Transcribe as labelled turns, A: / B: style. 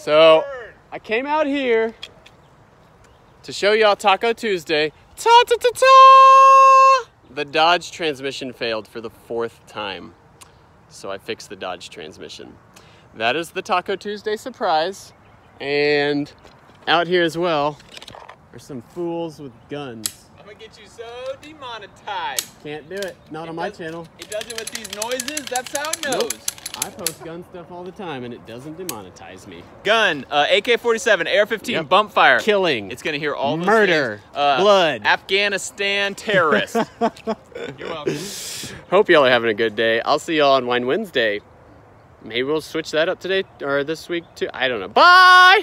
A: So I came out here to show y'all Taco Tuesday. Ta ta ta ta! The Dodge transmission failed for the fourth time. So I fixed the Dodge transmission. That is the Taco Tuesday surprise. And out here as well are some fools with guns.
B: I'm gonna get you so demonetized.
A: Can't do it. Not
B: It
A: on my channel.
B: It does it with these noises. That's how it
A: Nope.
B: Knows.
A: I post gun stuff all the time and it doesn't demonetize me.
B: Gun, uh, AK-47, AR-15,
A: Yep.
B: bump fire.
A: Killing.
B: It's gonna hear all those
A: Murder.
B: Uh,
A: Blood.
B: Afghanistan terrorist. You're welcome.
A: Hope y'all are having a good day. I'll see y'all on Wine Wednesday. Maybe we'll switch that up today or this week too. I don't know. Bye!